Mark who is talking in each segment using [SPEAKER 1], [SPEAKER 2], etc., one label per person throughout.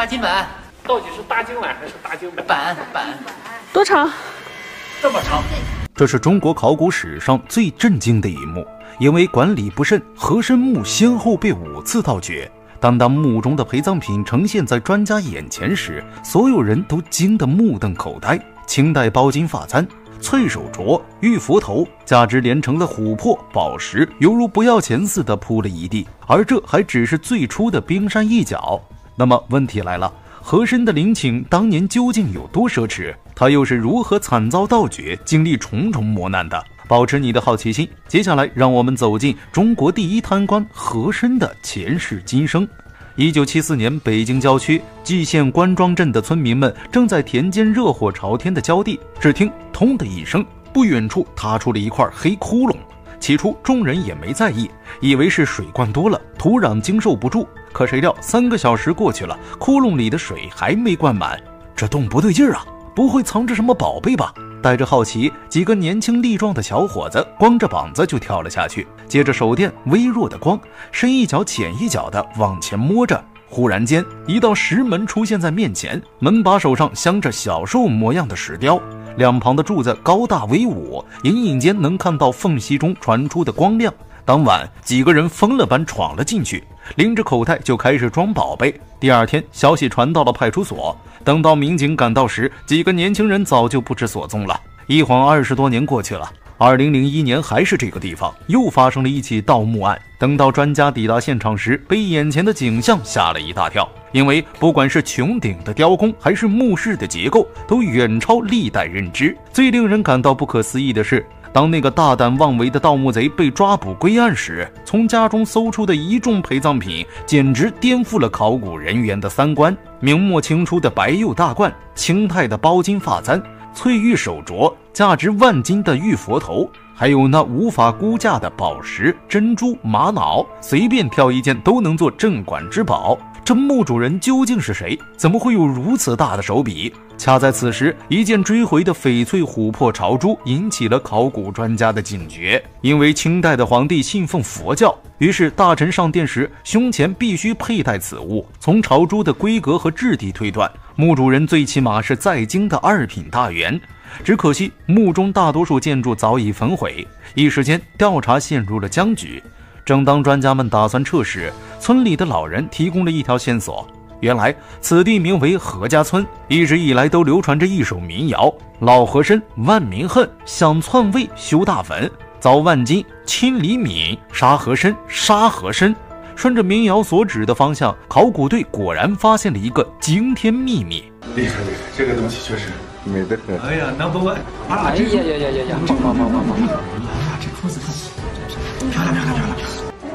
[SPEAKER 1] 大金碗，
[SPEAKER 2] 到底是大金碗还是大金碗？
[SPEAKER 1] 板板，
[SPEAKER 3] 多长？
[SPEAKER 2] 这么长。
[SPEAKER 4] 这是中国考古史上最震惊的一幕，因为管理不慎，和珅墓先后被五次盗掘。当当墓中的陪葬品呈现在专家眼前时，所有人都惊得目瞪口呆。清代包金发簪、翠手镯、玉佛头，价值连城的琥珀、宝石，犹如不要钱似的铺了一地。而这还只是最初的冰山一角。那么问题来了，和珅的陵寝当年究竟有多奢侈？他又是如何惨遭盗掘、经历重重磨难的？保持你的好奇心，接下来让我们走进中国第一贪官和珅的前世今生。一九七四年，北京郊区蓟县官庄镇的村民们正在田间热火朝天的浇地，只听“通”的一声，不远处塌出了一块黑窟窿。起初，众人也没在意，以为是水灌多了，土壤经受不住。可谁料，三个小时过去了，窟窿里的水还没灌满，这洞不对劲儿啊！不会藏着什么宝贝吧？带着好奇，几个年轻力壮的小伙子光着膀子就跳了下去。借着手电微弱的光，深一脚浅一脚的往前摸着。忽然间，一道石门出现在面前，门把手上镶着小兽模样的石雕，两旁的柱子高大威武，隐隐间能看到缝隙中传出的光亮。当晚，几个人疯了般闯了进去，拎着口袋就开始装宝贝。第二天，消息传到了派出所。等到民警赶到时，几个年轻人早就不知所踪了。一晃二十多年过去了，二零零一年还是这个地方又发生了一起盗墓案。等到专家抵达现场时，被眼前的景象吓了一大跳，因为不管是穹顶的雕工，还是墓室的结构，都远超历代认知。最令人感到不可思议的是。当那个大胆妄为的盗墓贼被抓捕归案时，从家中搜出的一众陪葬品，简直颠覆了考古人员的三观。明末清初的白釉大罐，清代的包金发簪、翠玉手镯，价值万金的玉佛头，还有那无法估价的宝石、珍珠、玛瑙，随便挑一件都能做镇馆之宝。这墓主人究竟是谁？怎么会有如此大的手笔？恰在此时，一件追回的翡翠琥珀朝珠引起了考古专家的警觉。因为清代的皇帝信奉佛教，于是大臣上殿时胸前必须佩戴此物。从朝珠的规格和质地推断，墓主人最起码是在京的二品大员。只可惜墓中大多数建筑早已焚毁，一时间调查陷入了僵局。正当专家们打算撤时，村里的老人提供了一条线索：原来此地名为何家村，一直以来都流传着一首民谣：“老和珅万民恨，想篡位修大坟，遭万金亲李敏，杀和珅杀和珅。”顺着民谣所指的方向，考古队果然发现了一个惊天秘密。
[SPEAKER 5] 厉害厉害，这个东西确实美得很。
[SPEAKER 2] 哎呀，number one！
[SPEAKER 1] 哎呀呀呀呀呀！棒棒棒棒棒！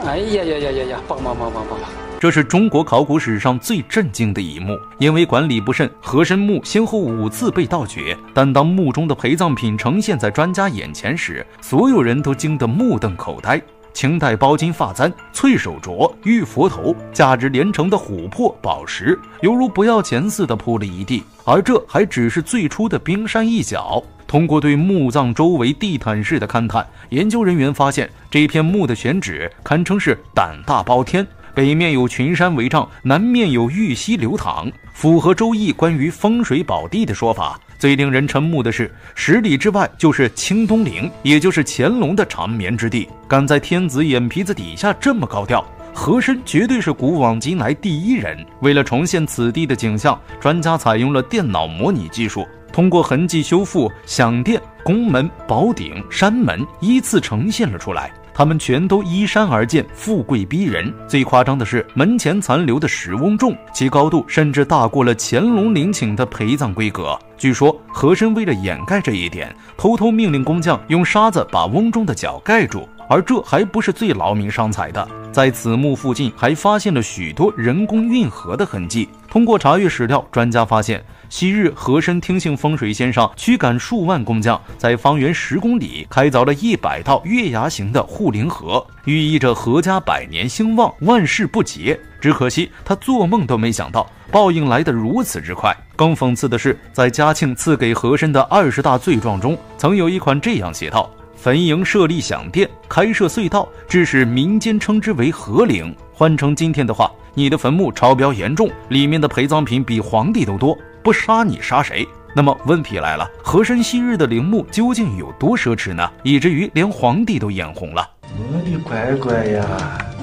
[SPEAKER 1] 哎呀呀呀呀呀！棒棒棒棒棒！
[SPEAKER 4] 这是中国考古史上最震惊的一幕，因为管理不慎，和珅墓先后五次被盗掘。但当墓中的陪葬品呈现在专家眼前时，所有人都惊得目瞪口呆。清代包金发簪、翠手镯、玉佛头，价值连城的琥珀宝石，犹如不要钱似的铺了一地。而这还只是最初的冰山一角。通过对墓葬周围地毯式的勘探，研究人员发现，这片墓的选址堪称是胆大包天。北面有群山围障，南面有玉溪流淌，符合《周易》关于风水宝地的说法。最令人瞠目的是，十里之外就是清东陵，也就是乾隆的长眠之地。敢在天子眼皮子底下这么高调，和珅绝对是古往今来第一人。为了重现此地的景象，专家采用了电脑模拟技术。通过痕迹修复，享殿、宫门、宝顶、山门依次呈现了出来。他们全都依山而建，富贵逼人。最夸张的是，门前残留的石翁钟，其高度甚至大过了乾隆陵寝的陪葬规格。据说和珅为了掩盖这一点，偷偷命令工匠用沙子把翁钟的脚盖住。而这还不是最劳民伤财的，在此墓附近还发现了许多人工运河的痕迹。通过查阅史料，专家发现。昔日和珅听信风水先生驱赶数万工匠，在方圆十公里开凿了一百道月牙形的护陵河，寓意着阖家百年兴旺、万事不竭。只可惜他做梦都没想到，报应来得如此之快。更讽刺的是，在嘉庆赐给和珅的二十大罪状中，曾有一款这样写道：“坟茔设立享殿，开设隧道，致使民间称之为和陵。”换成今天的话。你的坟墓超标严重，里面的陪葬品比皇帝都多，不杀你杀谁？那么问题来了，和珅昔日的陵墓究竟有多奢侈呢？以至于连皇帝都眼红了。
[SPEAKER 5] 我的乖乖呀！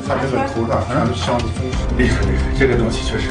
[SPEAKER 5] 他这个头大，像像厉害厉害，这个东西确实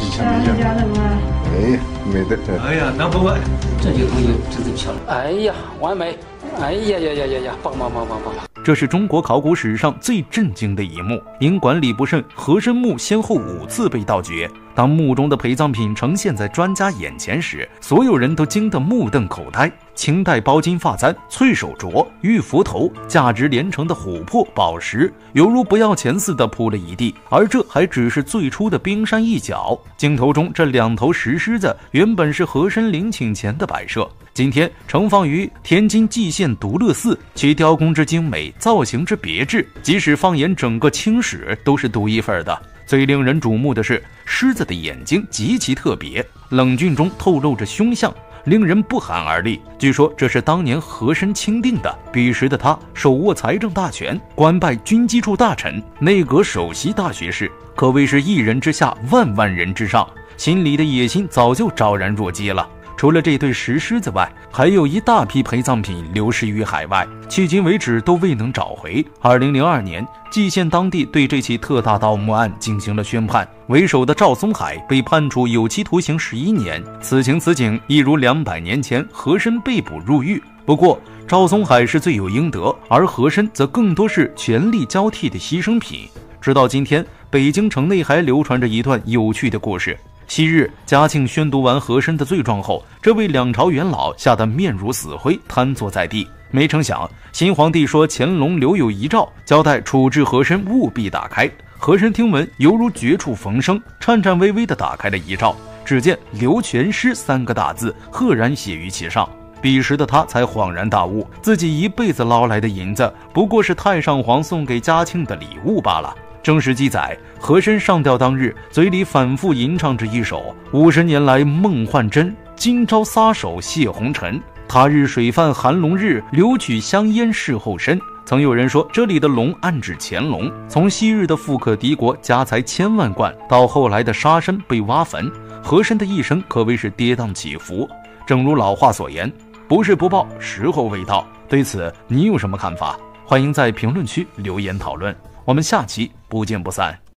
[SPEAKER 5] 以前没见过。哎，美得很。
[SPEAKER 2] 哎呀，number one，
[SPEAKER 1] 这就东西真的漂亮。哎呀，完美！哎呀呀呀呀呀，棒棒棒棒棒！
[SPEAKER 4] 这是中国考古史上最震惊的一幕。因管理不慎，和珅墓先后五次被盗掘。当墓中的陪葬品呈现在专家眼前时，所有人都惊得目瞪口呆。清代包金发簪、翠手镯、玉佛头，价值连城的琥珀、宝石，犹如不要钱似的铺了一地。而这还只是最初的冰山一角。镜头中这两头石狮子，原本是和珅陵寝前的摆设，今天盛放于天津蓟县独乐寺。其雕工之精美，造型之别致，即使放眼整个清史，都是独一份的。最令人瞩目的是，狮子的眼睛极其特别，冷峻中透露着凶相，令人不寒而栗。据说这是当年和珅钦定的。彼时的他手握财政大权，官拜军机处大臣、内阁首席大学士，可谓是一人之下，万万人之上，心里的野心早就昭然若揭了。除了这对石狮子外，还有一大批陪葬品流失于海外，迄今为止都未能找回。二零零二年，蓟县当地对这起特大盗墓案进行了宣判，为首的赵松海被判处有期徒刑十一年。此情此景，一如两百年前和珅被捕入狱。不过，赵松海是罪有应得，而和珅则更多是权力交替的牺牲品。直到今天，北京城内还流传着一段有趣的故事。昔日嘉庆宣读完和珅的罪状后，这位两朝元老吓得面如死灰，瘫坐在地。没成想，新皇帝说乾隆留有遗诏，交代处置和珅务必打开。和珅听闻，犹如绝处逢生，颤颤巍巍地打开了遗诏。只见“留全尸”三个大字赫然写于其上。彼时的他才恍然大悟，自己一辈子捞来的银子，不过是太上皇送给嘉庆的礼物罢了。正史记载，和珅上吊当日，嘴里反复吟唱着一首“五十年来梦幻真，今朝撒手谢红尘。他日水泛寒龙日，留取香烟侍后身。”曾有人说，这里的“龙”暗指乾隆。从昔日的富可敌国、家财千万贯，到后来的杀身被挖坟，和珅的一生可谓是跌宕起伏。正如老话所言：“不是不报，时候未到。”对此，你有什么看法？欢迎在评论区留言讨论。我们下期不见不散。